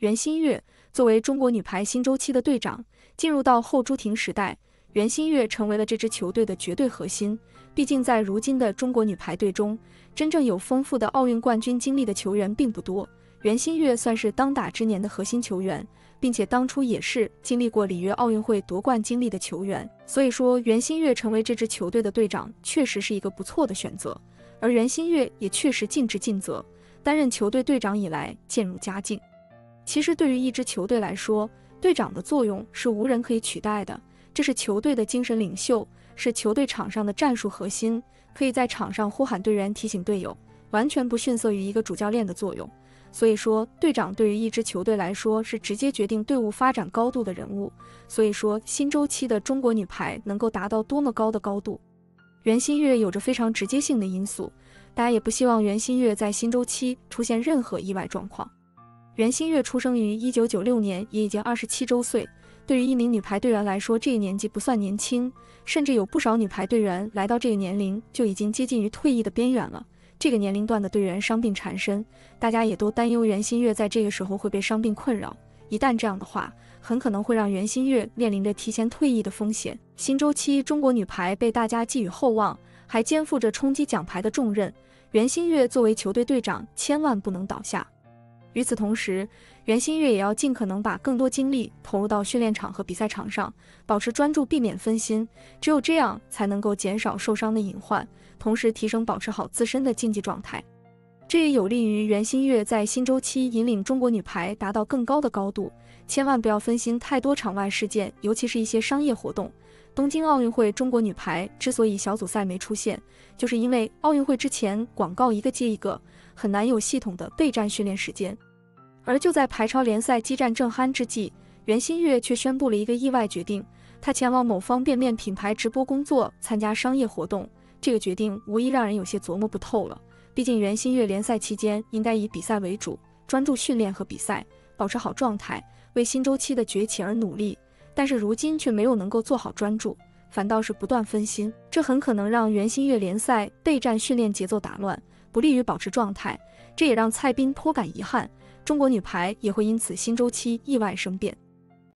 袁心玥作为中国女排新周期的队长，进入到后朱婷时代，袁心玥成为了这支球队的绝对核心。毕竟在如今的中国女排队中，真正有丰富的奥运冠军经历的球员并不多。袁心玥算是当打之年的核心球员，并且当初也是经历过里约奥运会夺冠经历的球员。所以说，袁心玥成为这支球队的队长，确实是一个不错的选择。而袁心玥也确实尽职尽责，担任球队队长以来渐入佳境。其实，对于一支球队来说，队长的作用是无人可以取代的。这是球队的精神领袖，是球队场上的战术核心，可以在场上呼喊队员、提醒队友，完全不逊色于一个主教练的作用。所以说，队长对于一支球队来说是直接决定队伍发展高度的人物。所以说，新周期的中国女排能够达到多么高的高度，袁心玥有着非常直接性的因素。大家也不希望袁心玥在新周期出现任何意外状况。袁心玥出生于一九九六年，也已经二十七周岁。对于一名女排队员来说，这个年纪不算年轻，甚至有不少女排队员来到这个年龄就已经接近于退役的边缘了。这个年龄段的队员伤病缠身，大家也都担忧袁心玥在这个时候会被伤病困扰。一旦这样的话，很可能会让袁心玥面临着提前退役的风险。新周期中国女排被大家寄予厚望，还肩负着冲击奖牌的重任。袁心玥作为球队队长，千万不能倒下。与此同时，袁心玥也要尽可能把更多精力投入到训练场和比赛场上，保持专注，避免分心。只有这样，才能够减少受伤的隐患，同时提升、保持好自身的竞技状态。这也有利于袁心玥在新周期引领中国女排达到更高的高度。千万不要分心太多场外事件，尤其是一些商业活动。东京奥运会，中国女排之所以小组赛没出现，就是因为奥运会之前广告一个接一个，很难有系统的备战训练时间。而就在排超联赛激战正酣之际，袁心玥却宣布了一个意外决定：她前往某方便面品牌直播工作，参加商业活动。这个决定无疑让人有些琢磨不透了。毕竟袁心玥联赛期间应该以比赛为主，专注训练和比赛，保持好状态，为新周期的崛起而努力。但是如今却没有能够做好专注，反倒是不断分心，这很可能让袁心玥联赛备战训练节奏打乱，不利于保持状态。这也让蔡斌颇感遗憾。中国女排也会因此新周期意外生变。